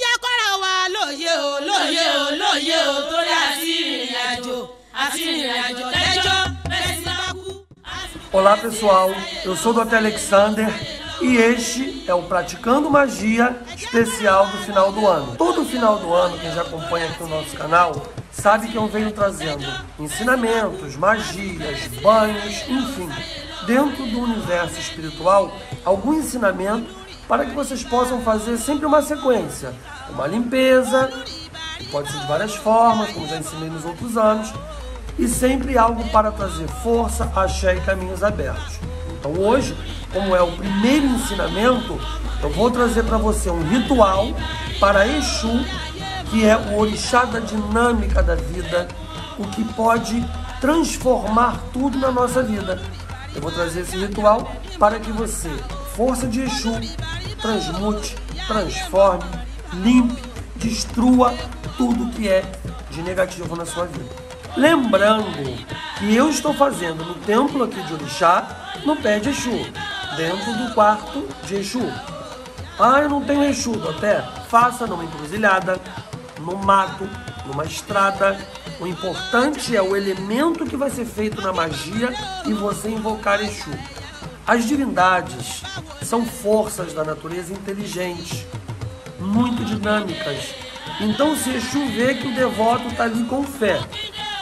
jẹ́ wa lóye o lóye o lóye o torí àti ìrìn àjò àti ìrìn àjò lẹ́jọ́ bẹ́ẹ̀ sí bá kú. Olá pessoal, eu sou o Dr. Alexander e este é o Praticando Magia especial do final do ano. Todo final do ano, quem já acompanha aqui o nosso canal, sabe que eu venho trazendo ensinamentos, magias, banhos, enfim, dentro do universo espiritual, algum ensinamento para que vocês possam fazer sempre uma sequência. Uma limpeza, que pode ser de várias formas, como já ensinei nos outros anos, e sempre algo para trazer força, axé e caminhos abertos. Então hoje, como é o primeiro ensinamento, eu vou trazer para você um ritual para Exu, que é o orixá da dinâmica da vida, o que pode transformar tudo na nossa vida. Eu vou trazer esse ritual para que você, força de Exu, transmute, transforme, limpe, destrua tudo que é de negativo na sua vida. Lembrando que eu estou fazendo no templo aqui de Orixá, no pé de Exu, dentro do quarto de Exu. Ah, eu não tenho Exu, até faça numa encruzilhada, no mato, numa estrada. O importante é o elemento que vai ser feito na magia e você invocar Exu. As divindades são forças da natureza inteligentes, muito dinâmicas. Então, se Exu vê que o devoto está ali com fé,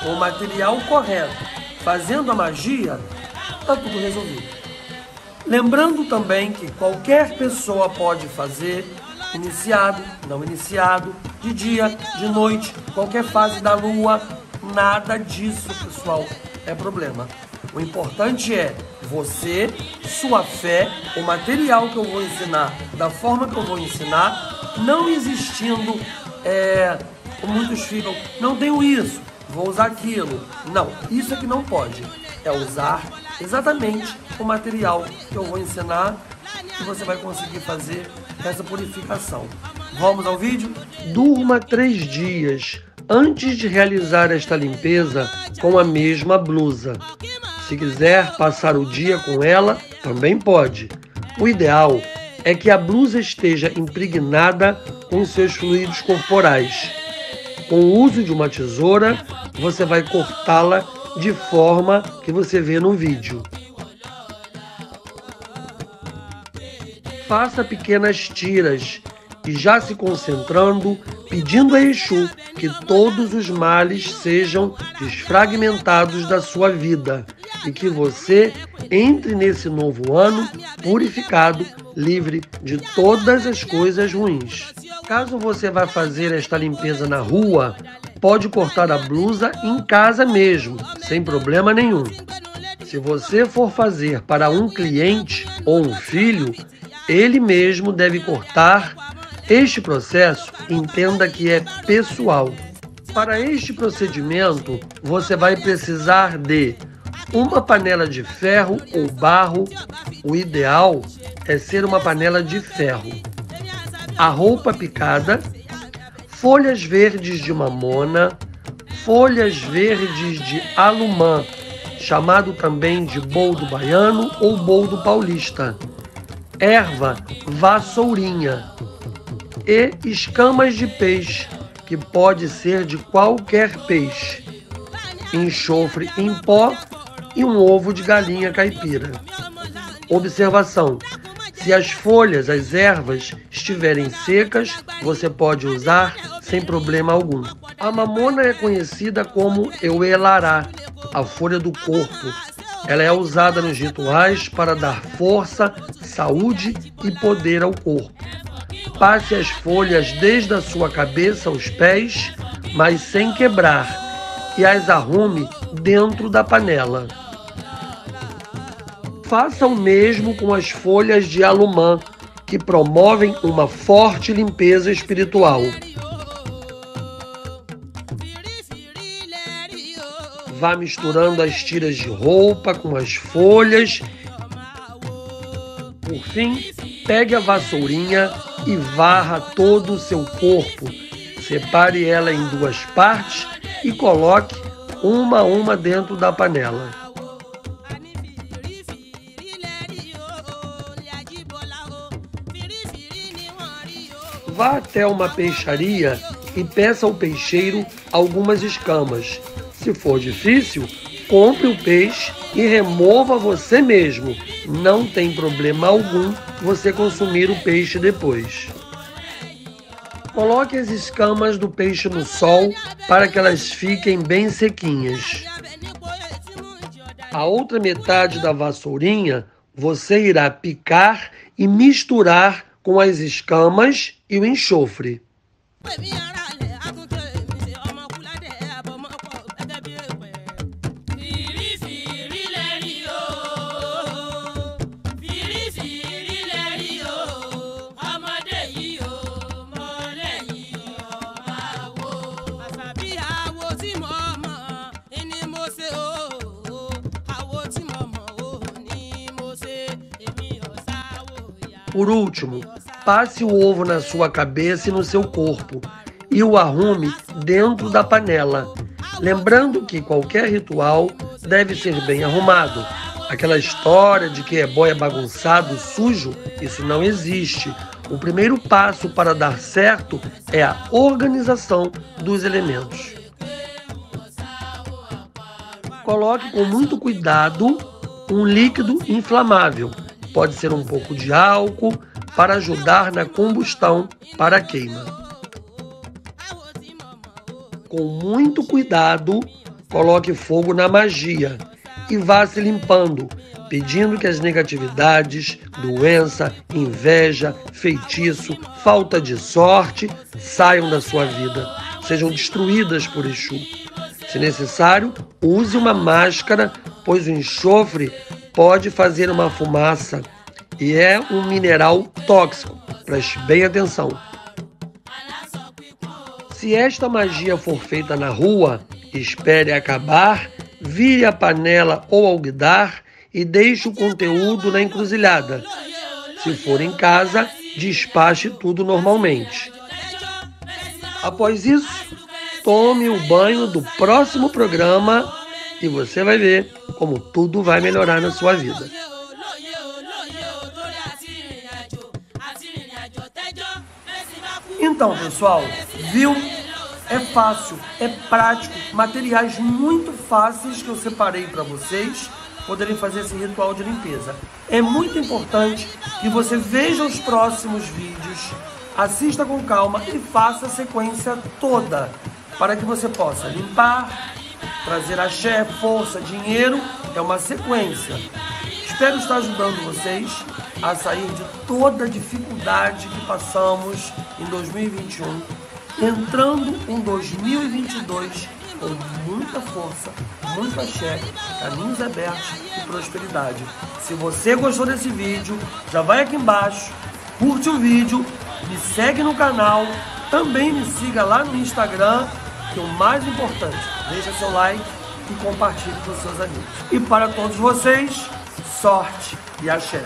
com o material correto, fazendo a magia, está tudo resolvido. Lembrando também que qualquer pessoa pode fazer, iniciado, não iniciado, de dia, de noite, qualquer fase da lua, nada disso, pessoal, é problema. O importante é você, sua fé, o material que eu vou ensinar, da forma que eu vou ensinar, não existindo, é, como muitos ficam, não tenho isso, vou usar aquilo. Não, isso é que não pode. É usar exatamente o material que eu vou ensinar e você vai conseguir fazer essa purificação. Vamos ao vídeo? Durma três dias antes de realizar esta limpeza com a mesma blusa. Se quiser passar o dia com ela, também pode. O ideal é que a blusa esteja impregnada com seus fluidos corporais. Com o uso de uma tesoura, você vai cortá-la de forma que você vê no vídeo. Faça pequenas tiras e já se concentrando, pedindo a Exu que todos os males sejam desfragmentados da sua vida e que você entre nesse novo ano purificado, livre de todas as coisas ruins. Caso você vá fazer esta limpeza na rua, pode cortar a blusa em casa mesmo, sem problema nenhum. Se você for fazer para um cliente ou um filho, ele mesmo deve cortar. Este processo, entenda que é pessoal. Para este procedimento, você vai precisar de uma panela de ferro ou barro. O ideal é ser uma panela de ferro. A roupa picada, folhas verdes de mamona, folhas verdes de alumã, chamado também de boldo baiano ou boldo paulista, erva vassourinha e escamas de peixe, que pode ser de qualquer peixe, enxofre em pó e um ovo de galinha caipira. Observação: se as folhas, as ervas estiverem secas, você pode usar sem problema algum. A mamona é conhecida como euelará, a folha do corpo. Ela é usada nos rituais para dar força, saúde e poder ao corpo. Passe as folhas desde a sua cabeça aos pés, mas sem quebrar, e as arrume dentro da panela. Faça o mesmo com as folhas de alumã, que promovem uma forte limpeza espiritual. Vá misturando as tiras de roupa com as folhas. Por fim, pegue a vassourinha e varra todo o seu corpo. Separe ela em duas partes e coloque uma a uma dentro da panela. Vá até uma peixaria e peça ao peixeiro algumas escamas. Se for difícil, compre o peixe e remova você mesmo. Não tem problema algum você consumir o peixe depois. Coloque as escamas do peixe no sol para que elas fiquem bem sequinhas. A outra metade da vassourinha você irá picar e misturar com as escamas e o enxofre. Por último, passe o ovo na sua cabeça e no seu corpo e o arrume dentro da panela. Lembrando que qualquer ritual deve ser bem arrumado. Aquela história de que é boia bagunçado, sujo, isso não existe. O primeiro passo para dar certo é a organização dos elementos. Coloque com muito cuidado um líquido inflamável pode ser um pouco de álcool para ajudar na combustão para a queima. Com muito cuidado, coloque fogo na magia e vá se limpando, pedindo que as negatividades, doença, inveja, feitiço, falta de sorte saiam da sua vida, sejam destruídas por Exu. Se necessário, use uma máscara, pois o enxofre pode fazer uma fumaça e é um mineral tóxico. Preste bem atenção. Se esta magia for feita na rua, espere acabar, vire a panela ou alguidar e deixe o conteúdo na encruzilhada. Se for em casa, despache tudo normalmente. Após isso, tome o banho do próximo programa e você vai ver como tudo vai melhorar na sua vida. Então, pessoal, viu? É fácil, é prático, materiais muito fáceis que eu separei para vocês poderem fazer esse ritual de limpeza. É muito importante que você veja os próximos vídeos, assista com calma e faça a sequência toda para que você possa limpar, trazer axé, força, dinheiro, é uma sequência. Espero estar ajudando vocês a sair de toda a dificuldade que passamos em 2021, entrando em 2022 com muita força, muito axé, caminhos abertos e prosperidade. Se você gostou desse vídeo, já vai aqui embaixo, curte o vídeo, me segue no canal, também me siga lá no Instagram que o mais importante, deixa seu like e compartilhe com seus amigos. E para todos vocês, sorte e axé.